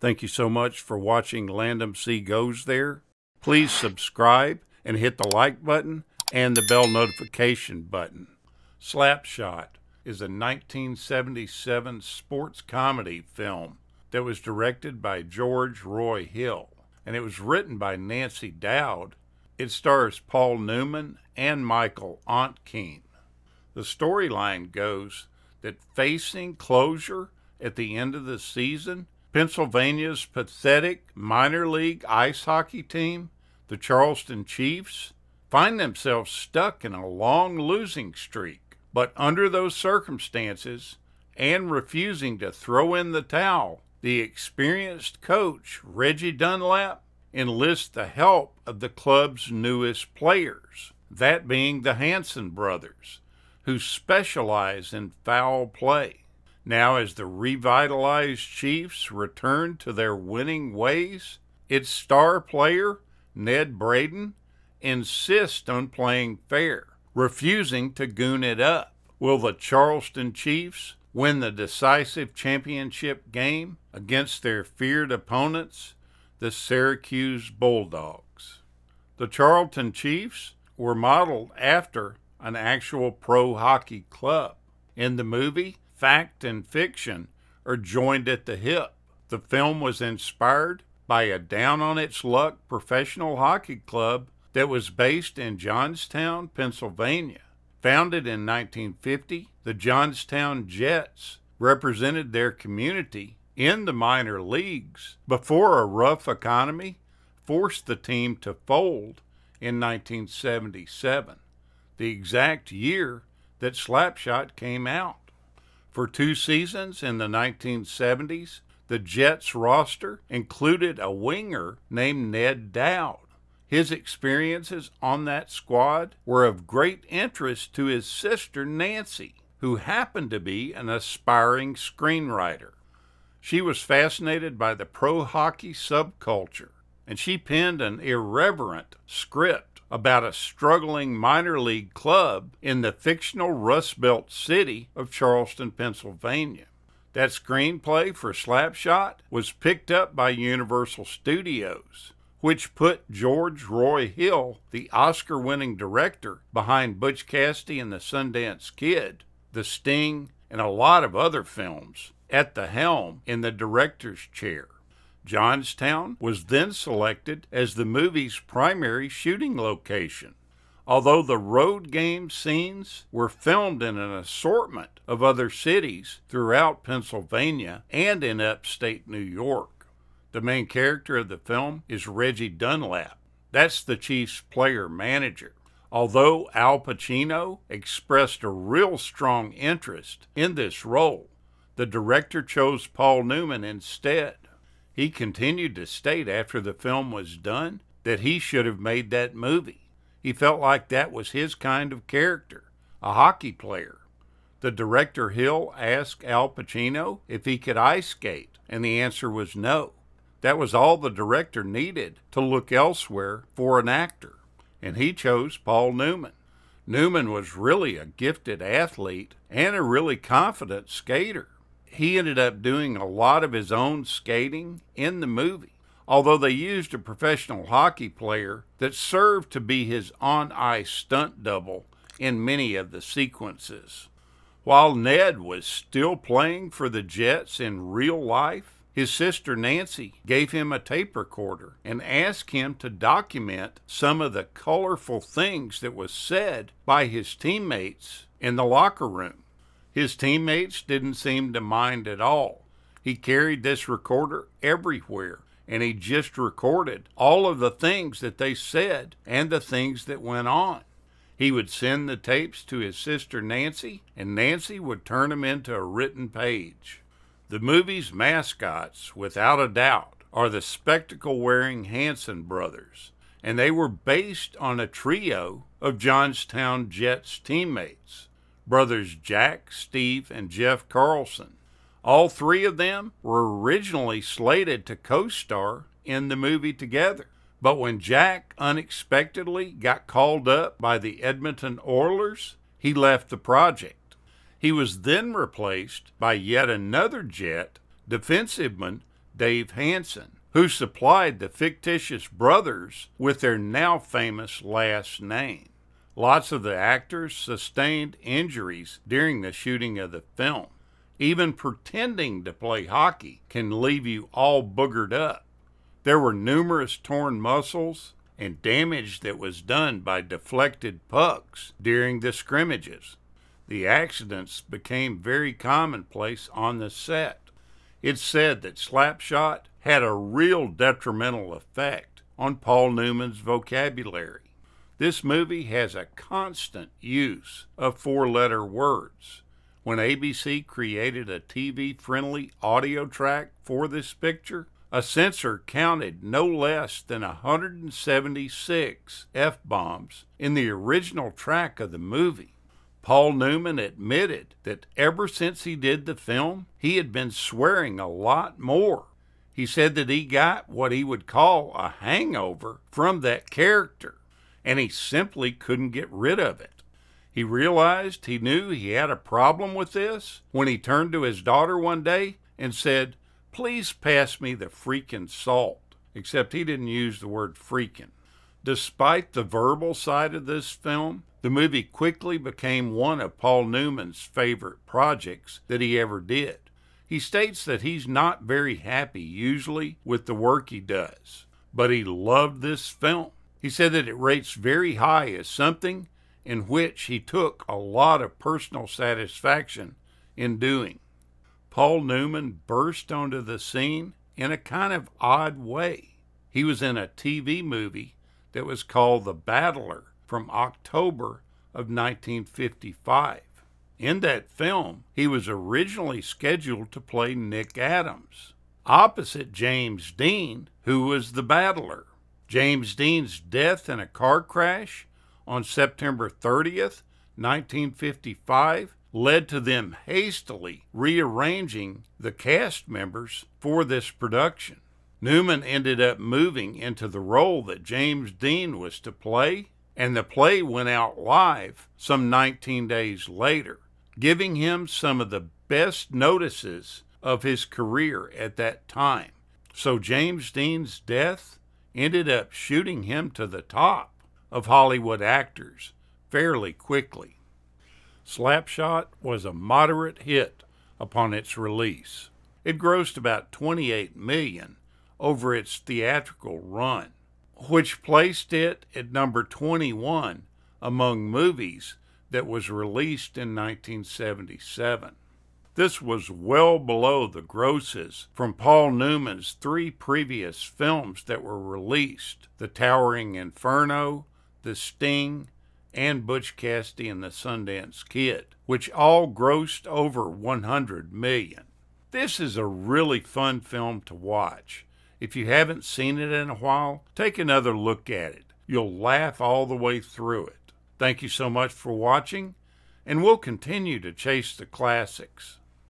Thank you so much for watching LandumC Goes There. Please subscribe and hit the like button and the bell notification button. Slapshot is a 1977 sports comedy film that was directed by George Roy Hill and it was written by Nancy Dowd. It stars Paul Newman and Michael Ontkean. The storyline goes that facing closure at the end of the season, Pennsylvania's pathetic minor league ice hockey team, the Charlestown Chiefs, find themselves stuck in a long losing streak. But under those circumstances, and refusing to throw in the towel, the experienced coach, Reggie Dunlap, enlists the help of the club's newest players, that being the Hanson brothers, who specialize in foul play. Now, as the revitalized Chiefs return to their winning ways, its star player, Ned Braden, insists on playing fair, refusing to goon it up. Will the Charlestown Chiefs win the decisive championship game against their feared opponents, the Syracuse Bulldogs? The Charlestown Chiefs were modeled after an actual pro hockey club. In the movie, fact and fiction are joined at the hip. The film was inspired by a down on its luck professional hockey club that was based in Johnstown, Pennsylvania. Founded in 1950, the Johnstown Jets represented their community in the minor leagues before a rough economy forced the team to fold in 1977, the exact year that Slapshot came out. For two seasons in the 1970s, the Jets roster included a winger named Ned Dowd. His experiences on that squad were of great interest to his sister Nancy, who happened to be an aspiring screenwriter. She was fascinated by the pro hockey subculture, and she penned an irreverent script about a struggling minor league club in the fictional Rust Belt city of Charlestown, Pennsylvania. That screenplay for Slapshot was picked up by Universal Studios, which put George Roy Hill, the Oscar winning director behind Butch Cassidy and the Sundance Kid, The Sting, and a lot of other films, at the helm in the director's chair. Johnstown was then selected as the movie's primary shooting location. Although the road game scenes were filmed in an assortment of other cities throughout Pennsylvania and in upstate New York. The main character of the film is Reggie Dunlap. That's the Chiefs player manager. Although Al Pacino expressed a real strong interest in this role, the director chose Paul Newman instead. He continued to state after the film was done that he should have made that movie. He felt like that was his kind of character, a hockey player. The director Hill asked Al Pacino if he could ice skate, and the answer was no. That was all the director needed to look elsewhere for an actor, and he chose Paul Newman. Newman was really a gifted athlete and a really confident skater he ended up doing a lot of his own skating in the movie, although they used a professional hockey player that served to be his on ice stunt double in many of the sequences. While Ned was still playing for the Jets in real life, his sister Nancy gave him a tape recorder and asked him to document some of the colorful things that was said by his teammates in the locker room. His teammates didn't seem to mind at all. He carried this recorder everywhere and he just recorded all of the things that they said and the things that went on. He would send the tapes to his sister Nancy, and Nancy would turn them into a written page. The movie's mascots, without a doubt, are the spectacle wearing Hanson brothers, and they were based on a trio of Johnstown Jets teammates brothers Jack, Steve, and Jeff Carlson. All three of them were originally slated to co star in the movie together. But when Jack unexpectedly got called up by the Edmonton Oilers, he left the project. He was then replaced by yet another Jet, defensiveman Dave Hansen, who supplied the fictitious brothers with their now famous last name. Lots of the actors sustained injuries during the shooting of the film. Even pretending to play hockey can leave you all boogered up. There were numerous torn muscles and damage that was done by deflected pucks during the scrimmages. The accidents became very commonplace on the set. It's said that Slapshot had a real detrimental effect on Paul Newman's vocabulary. This movie has a constant use of four letter words. When ABC created a TV friendly audio track for this picture, a censor counted no less than 176 F bombs in the original track of the movie. Paul Newman admitted that ever since he did the film, he had been swearing a lot more. He said that he got what he would call a hangover from that character, and he simply couldn't get rid of it. He realized he knew he had a problem with this when he turned to his daughter one day and said, Please pass me the freaking salt. Except he didn't use the word freaking. Despite the verbal side of this film, the movie quickly became one of Paul Newman's favorite projects that he ever did. He states that he's not very happy usually with the work he does, but he loved this film. He said that it rates very high as something in which he took a lot of personal satisfaction in doing. Paul Newman burst onto the scene in a kind of odd way. He was in a TV movie that was called The Battler from October of 1955. In that film, he was originally scheduled to play Nick Adams, opposite James Dean, who was the battler. James Dean's death in a car crash on September 30th, 1955, led to them hastily rearranging the cast members for this production. Newman ended up moving into the role that James Dean was to play, and the play went out live some 19 days later, giving him some of the best notices of his career at that time. So James Dean's death ended up shooting him to the top of Hollywood actors fairly quickly. Slapshot was a moderate hit upon its release. It grossed about 28 million over its theatrical run, which placed it at number 21 among movies that was released in 1977. This was well below the grosses from Paul Newman's three previous films that were released The Towering Inferno, The Sting, and Butch Cassidy and the Sundance Kid, which all grossed over 100 million. This is a really fun film to watch. If you haven't seen it in a while, take another look at it. You'll laugh all the way through it. Thank you so much for watching, and we'll continue to chase the classics.